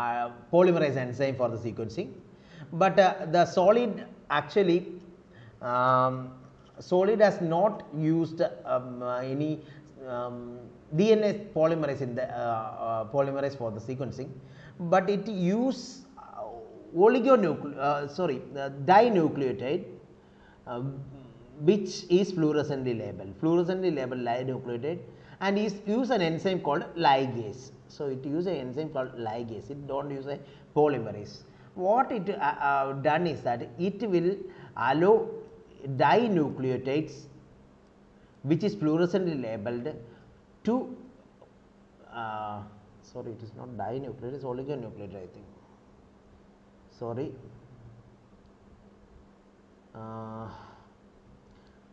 uh, polymerase enzyme for the sequencing. But uh, the SOLiD actually um, SOLiD has not used um, uh, any um, DNA polymerase in the uh, uh, polymerase for the sequencing, but it use uh, oligonucle uh, sorry dinucleotide uh, which is fluorescently labeled fluorescently labeled dinucleotide and is use an enzyme called ligase. So, it use an enzyme called ligase. It do not use a polymerase. What it uh, uh, done is that it will allow dinucleotides which is fluorescently labeled to uh, sorry it is not dinucleotide it is oligonucleotide I think. Sorry. Uh,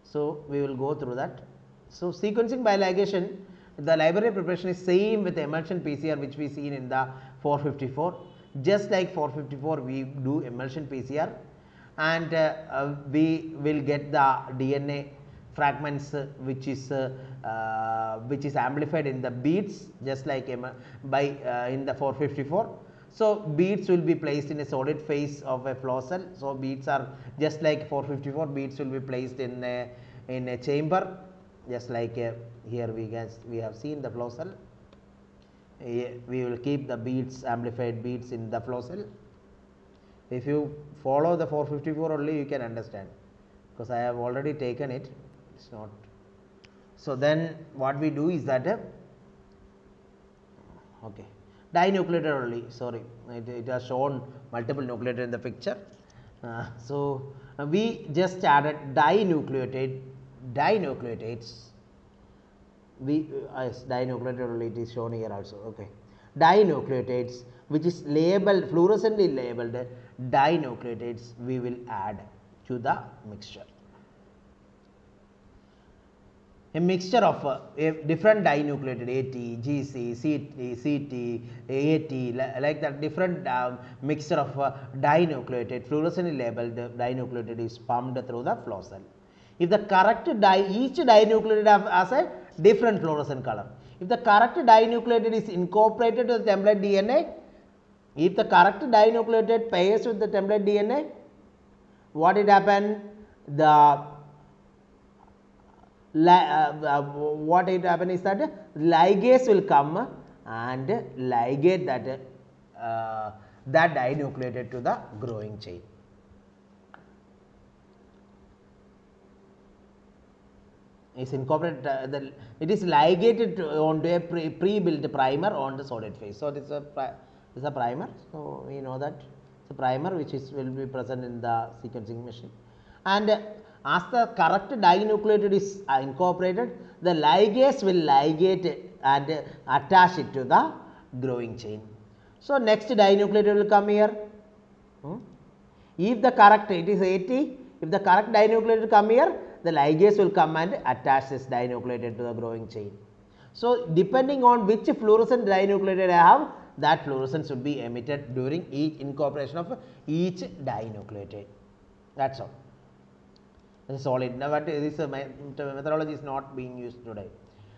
so we will go through that. So sequencing by ligation the library preparation is same with emulsion PCR which we seen in the 454 just like 454 we do emulsion PCR and uh, uh, we will get the DNA fragments uh, which is uh, uh, which is amplified in the beads just like by uh, in the 454. So, beads will be placed in a solid phase of a flow cell. So, beads are just like 454 beads will be placed in a, in a chamber just like uh, here we guess we have seen the flow cell. Eh, We will keep the beads amplified beads in the flow cell. If you follow the 454 only you can understand because I have already taken it it is not. So, then what we do is that uh, okay dinucleated only sorry it, it has shown multiple nucleated in the picture. Uh, so, uh, we just added dinucleotide dinucleotides we uh, yes, dinucleotide is shown here also okay dinucleotides which is labeled fluorescently labeled dinucleotides we will add to the mixture a mixture of uh, a different dinucleotide AT, GC, CT, CT, AT like that different um, mixture of uh, dinucleotide fluorescently labeled dinucleotide is pumped through the flow cell. If the correct di each dinucleotide has a different fluorescent color. If the correct dinucleotide is incorporated to the template DNA, if the correct dinucleotide pairs with the template DNA, what it happen? The uh, uh, what it happen is that ligase will come and ligate that uh, that dinucleated to the growing chain. Is incorporated uh, the it is ligated to, onto a pre, pre-built primer on the solid phase. So, this is a pri- is a primer. So, we know that a primer which is will be present in the sequencing machine and uh, as the correct dinucleotide is uh, incorporated the ligase will ligate and uh, attach it to the growing chain. So, next dinucleotide will come here. Hmm? If the correct it is 80, if the correct dinucleotide come here, the ligase will come and attach this dinucleotide to the growing chain. So, depending on which fluorescent dinucleotide I have, that fluorescence would be emitted during each incorporation of each dinucleotide. That's all. This is SOLiD. Now, but this uh, methodology is not being used today.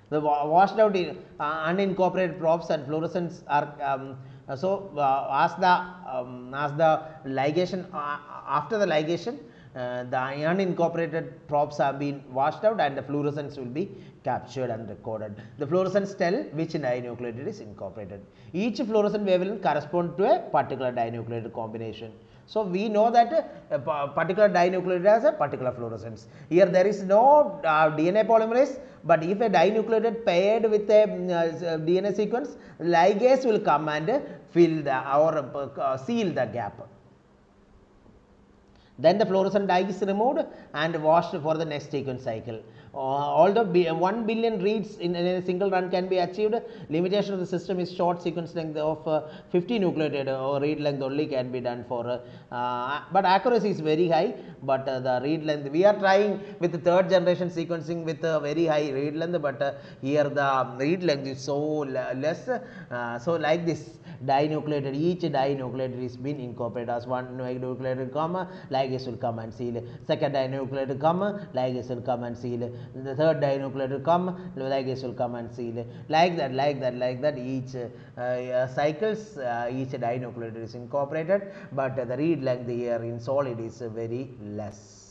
The washed out in, uh, unincorporated probes and fluorescence are um, so uh, as the um, as the ligation uh, after the ligation uh, the unincorporated probes have been washed out and the fluorescence will be captured and recorded. The fluorescence tell which dinucleotide is incorporated. Each fluorescent wavelength correspond to a particular dinucleotide combination. So, we know that a particular dinucleotide has a particular fluorescence. Here there is no uh, DNA polymerase, but if a dinucleotide paired with a mm, uh, DNA sequence, ligase will come and fill the or uh, seal the gap. Then the fluorescent dye is removed and washed for the next sequence cycle. Uh, although bi- 1 billion reads in, in a single run can be achieved, limitation of the system is short sequence length of uh, 50 nucleotide or read length only can be done for, uh, uh, but accuracy is very high, but uh, the read length, we are trying with the third generation sequencing with a very high read length, but uh, here the read length is so le- less, uh, so like this dinucleotide each dinucleotide is been incorporated as one. Dinucleotide come ligase will come and seal. Second dinucleotide come ligase will come and seal. The third dinucleotide come ligase will come and seal. Like that like that like that each uh, cycles uh, each dinucleotide is incorporated but the read length here in SOLiD is very less